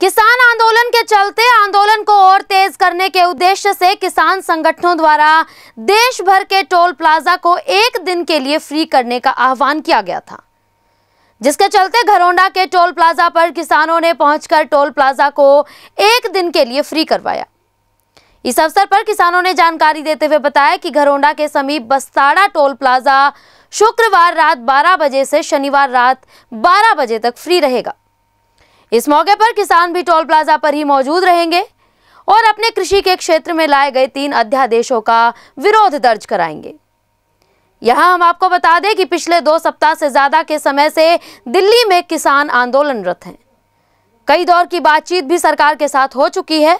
किसान आंदोलन के चलते आंदोलन को और तेज करने के उद्देश्य से किसान संगठनों द्वारा देश भर के टोल प्लाजा को एक दिन के लिए फ्री करने का आह्वान किया गया था। जिसके चलते घरोंडा के टोल प्लाजा पर किसानों ने पहुंचकर टोल प्लाजा को एक दिन के लिए फ्री करवाया। इस अवसर पर किसानों ने जानकारी देते हुए बताया कि घरोंडा के समीप बस्ताड़ा टोल प्लाजा शुक्रवार रात 12 बजे से शनिवार रात 12 बजे तक फ्री रहेगा। इस मौके पर किसान भी टोल प्लाजा पर ही मौजूद रहेंगे और अपने कृषि के क्षेत्र में लाए गए तीन अध्यादेशों का विरोध दर्ज कराएँगे। यहाँ हम आपको बता दें कि पिछले दो सप्ताह से ज़्यादा के समय से दिल्ली में किसान आंदोलनरत हैं। कई दौर की बातचीत भी सरकार के साथ हो चुकी है,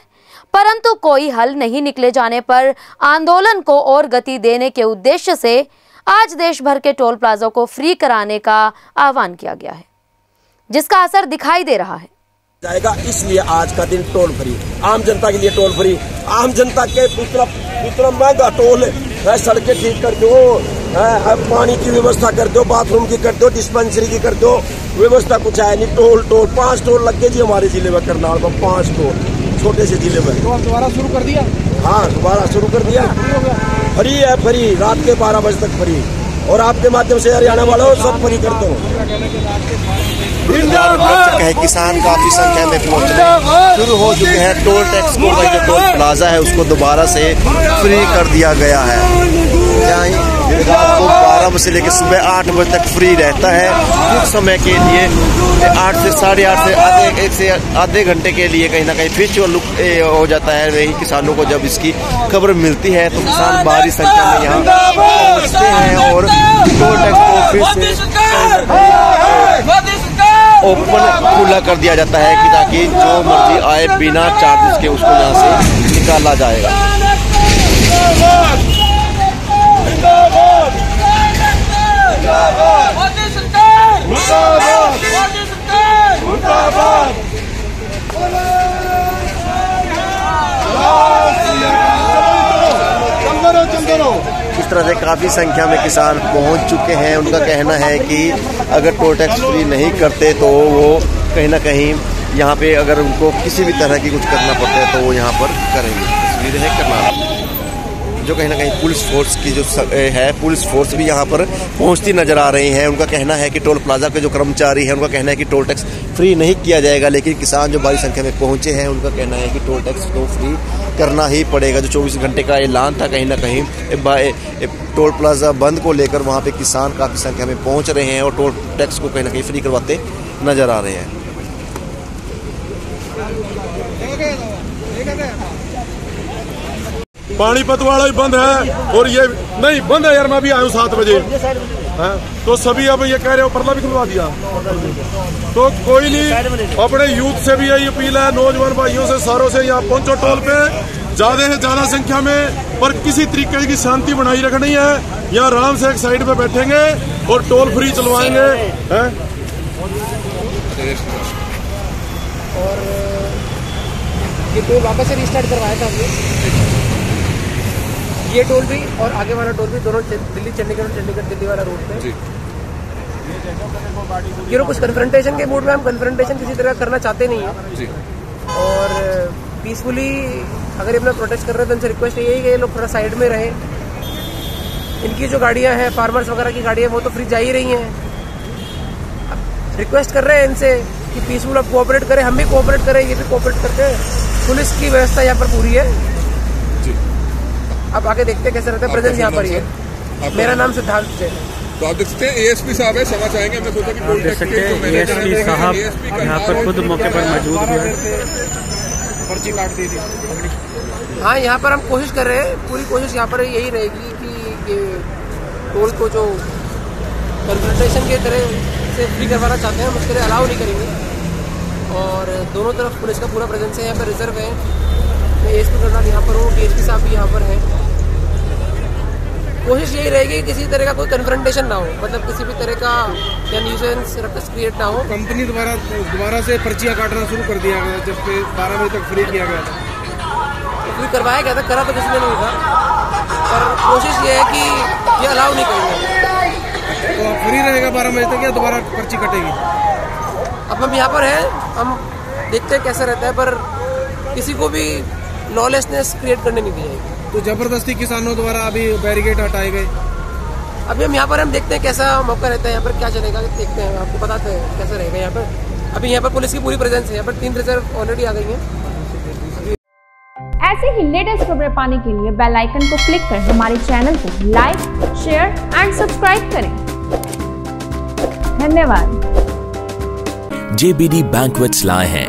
परंतु कोई हल नहीं निकले जाने पर आंदोलन को और गति देने के उद्देश्य से आज देश भर के टोल प्लाजा को फ्री कराने का आह्वान किया गया है। जिसका असर दिखाई दे रहा है। जाएगा इसलिए आज का दिन टोल फ्री। आम जनता के लिए टोल फ्री। आम जनता के महँगा टोल। है सड़कें ठीक कर दो। पानी की व्यवस्था कर दो बाथरूम की कर दो डिस्पेंसरी की कर दो। व्यवस्था कुछ है नहीं। टोल टोल पाँच टोल लग गए जी हमारे ज़िले में करनाल में पाँच टोल। छोटे से ज़िले में। तो दोबारा शुरू कर दिया? हाँ दोबारा शुरू कर दिया। फ्री है फ्री। रात के बारह बजे तक फ्री। और आपके माध्यम से हरियाणा वालों सब फ्री कर दो। है किसान काफ़ी संख्या में पहुँच रहे शुरू हो चुके हैं टोल टैक्स को जो टोल प्लाजा है उसको दोबारा से फ्री कर दिया गया है। रात को बारह बजे से लेकर सुबह आठ बजे तक फ्री रहता है। कुछ समय के लिए आठ से साढ़े आठ से आधे एक से आधे घंटे के लिए कहीं ना कहीं फिर जो लुक हो जाता है। वही किसानों को जब इसकी खबर मिलती है तो किसान भारी संख्या में यहाँ पहुँचते हैं और टोल टैक्स को फिर से ओपन खुला कर दिया जाता है कि ताकि जो मर्ज़ी आए बिना चार्जेस के उसको यहाँ से निकाला जाएगा तरह से काफ़ी संख्या में किसान पहुँच चुके हैं। उनका कहना है कि अगर टोल टैक्स फ्री नहीं करते तो वो कहीं ना कहीं यहाँ पे अगर उनको किसी भी तरह की कुछ करना पड़ता है तो वो यहाँ पर करेंगे। तस्वीर है करना। जो कहीं ना कहीं पुलिस फोर्स की जो है, पुलिस फोर्स भी यहाँ पर पहुँचती नज़र आ रही है। उनका कहना है कि टोल प्लाजा के जो कर्मचारी हैं, उनका कहना है कि टोल टैक्स फ्री नहीं किया जाएगा, लेकिन किसान जो बड़ी संख्या में पहुँचे हैं, उनका कहना है कि टोल टैक्स तो फ्री करना ही पड़ेगा। जो 24 घंटे का ऐलान था, कहीं ना कहीं टोल प्लाजा बंद को लेकर वहाँ पर किसान काफ़ी संख्या में पहुँच रहे हैं और टोल टैक्स को कहीं ना कहीं फ्री करवाते नज़र आ रहे हैं। पानीपत वाला भी बंद है और ये नहीं, बंद है यार, मैं भी आया हूँ सात बजे। तो सभी अब ये कह रहे हो, परला भी खुलवा दिया। तो कोई नहीं, अपने यूथ से भी यही अपील है, नौजवान भाइयों से, सारों से, यहाँ पहुंचो टोल पे। ज़्यादा से ज़्यादा संख्या में, पर किसी तरीके की शांति बनाई रखनी है। यहाँ आराम से एक साइड पे बैठेंगे और टोल फ्री चलवाएँगे। है? और, ये टोल वापस से रिस्टार्ट करवाया था हमने। ये टोल भी और आगे वाला टोल भी दोनों दिल्ली चंडीगढ़ चंडीगढ़ दिल्ली वाला रोड पे। ये लोग कुछ कन्फ्रंटेशन के मूड में हम कन्फ्रंटेशन किसी तरह करना चाहते नहीं है। और पीसफुली अगर ये अपना प्रोटेस्ट कर रहे हैं तो इनसे रिक्वेस्ट यही है कि ये लोग थोड़ा साइड में रहे। इनकी जो गाड़ियाँ हैं फार्मर्स वगैरह की गाड़ियाँ वो तो फ्री जा ही रही हैं। रिक्वेस्ट कर रहे हैं इनसे कि पीसफुल आप कोऑपरेट करें हम भी कोऑपरेट करें ये भी कोऑपरेट करते हैं पुलिस की व्यवस्था यहाँ पर पूरी है। अब आगे देखते हैं कैसे रहता है प्रेजेंस यहाँ पर ही है। मेरा नाम? सिद्धांत जैन है। तो आप देख सकते हैं एएसपी साहब है क्षमा चाहेंगे हमने सोचा कि के जो मैनेजर एएसपी साहब यहाँ पर खुद मौके पर मौजूद हुए पर्ची काट दी थी हाँ यहाँ पर हम कोशिश कर रहे हैं पूरी कोशिश यहाँ पर यही रहेगी कि ये टोल को जो कन्फ्रंटेशन के तरह से फ्री करवाना चाहते हैं हम उसके लिए अलाउ नहीं करेंगे। और दोनों तरफ़ पुलिस का पूरा प्रेजेंस है यहाँ पर रिज़र्व है। एस पी कर्नाल यहाँ पर हूँ डी साहब भी यहाँ पर हैं। कोशिश यही रहेगी कि किसी तरह का कोई कन्फ्रंटेशन ना हो। मतलब किसी भी तरह का या न्यूजेंस क्रिएट ना हो। कंपनी दोबारा दोबारा से पर्चियाँ काटना शुरू कर दिया गया जबकि बारह बजे तक फ्री किया गया था। फ्री करवाया गया था करा तो किसी ने नहीं था। पर कोशिश ये है कि ये अलाउ नहीं करेंगे। तो फ्री रहेगा बारह बजे तक या दोबारा पर्ची कटेगी? अब हम यहाँ पर हैं हम देखते हैं कैसा रहता है पर किसी को भी लॉलेसनेस क्रिएट करने नहीं दी जाएगी तो ज़बरदस्ती किसानों द्वारा अभी बैरिकेड हटाए गए। अभी हम यहाँ पर हम देखते हैं कैसा मौका रहता है यहाँ पर क्या चलेगा देखते हैं आपको बताते हैं कैसा रहेगा यहाँ पर। अभी यहाँ पर पुलिस की पूरी प्रेजेंस है यहाँ पर तीन रिज़र्व ऑलरेडी आ गई है। ऐसे ही लेटेस्ट खबरें पाने के लिए बेल आइकन को क्लिक कर हमारे चैनल को लाइक शेयर एंड सब्सक्राइब करें। धन्यवाद। जेबीडी Banquets lie हैं।